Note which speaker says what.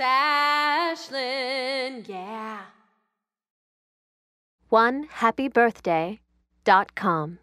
Speaker 1: Ashlyn, yeah.
Speaker 2: One happy birthday dot com.